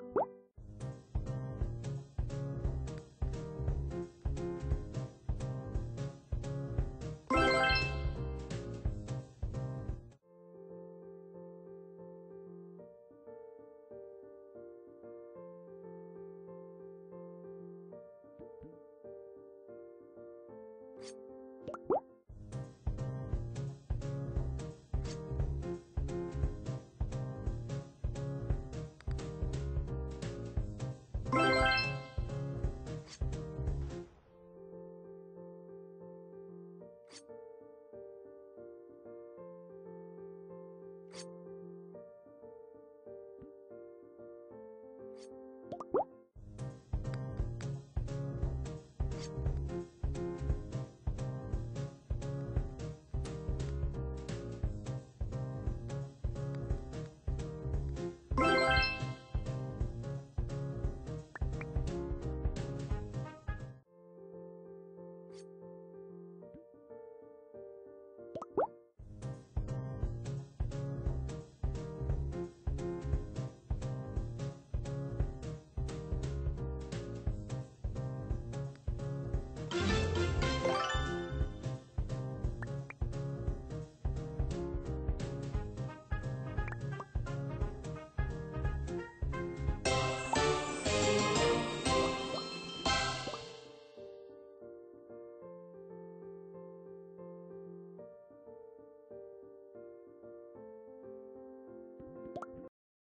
you